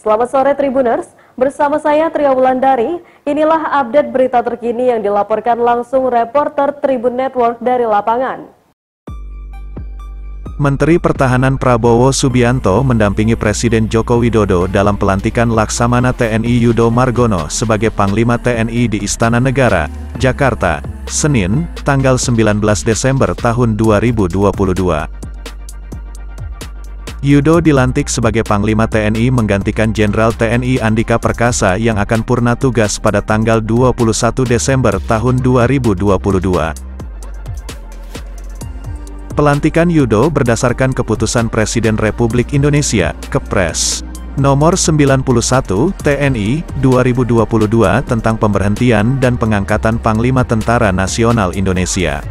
Selamat sore Tribuners, bersama saya Tria Wulandari. Inilah update berita terkini yang dilaporkan langsung reporter Tribun Network dari lapangan. Menteri Pertahanan Prabowo Subianto mendampingi Presiden Joko Widodo dalam pelantikan Laksamana TNI Yudo Margono sebagai Panglima TNI di Istana Negara, Jakarta, Senin, tanggal 19 Desember tahun 2022. Yudo dilantik sebagai Panglima TNI menggantikan Jenderal TNI Andika Perkasa yang akan purna tugas pada tanggal 21 Desember tahun 2022. Pelantikan Yudo berdasarkan keputusan Presiden Republik Indonesia, Kepres Nomor 91, TNI, 2022 tentang pemberhentian dan pengangkatan Panglima Tentara Nasional Indonesia.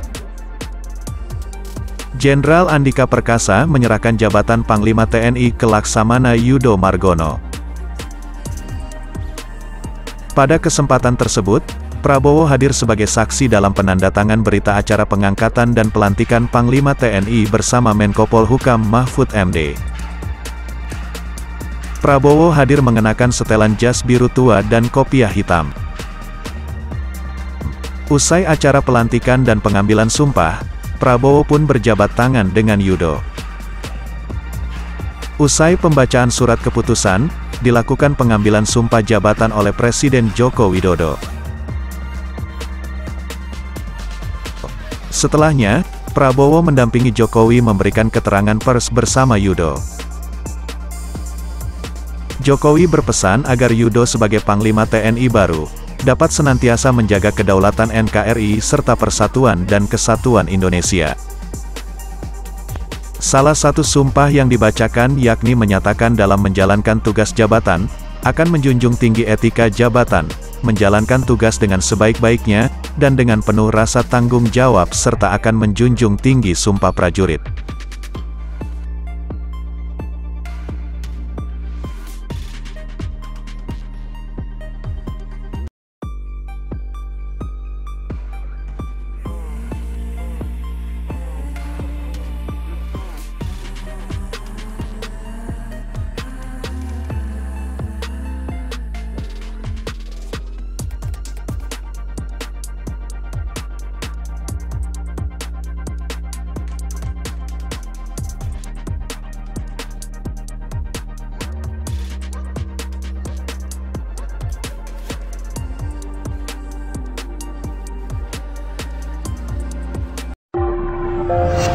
Jenderal Andika Perkasa menyerahkan jabatan Panglima TNI ke Laksamana Yudo Margono. Pada kesempatan tersebut, Prabowo hadir sebagai saksi dalam penandatangan berita acara pengangkatan dan pelantikan Panglima TNI bersama Menko Polhukam Mahfud MD. Prabowo hadir mengenakan setelan jas biru tua dan kopiah hitam. Usai acara pelantikan dan pengambilan sumpah, Prabowo pun berjabat tangan dengan Yudo. Usai pembacaan surat keputusan, dilakukan pengambilan sumpah jabatan oleh Presiden Joko Widodo. Setelahnya, Prabowo mendampingi Jokowi memberikan keterangan pers bersama Yudo. Jokowi berpesan agar Yudo sebagai Panglima TNI baru, dapat senantiasa menjaga kedaulatan NKRI serta persatuan dan kesatuan Indonesia. Salah satu sumpah yang dibacakan yakni menyatakan dalam menjalankan tugas jabatan, akan menjunjung tinggi etika jabatan, menjalankan tugas dengan sebaik-baiknya, dan dengan penuh rasa tanggung jawab serta akan menjunjung tinggi sumpah prajurit. Bye.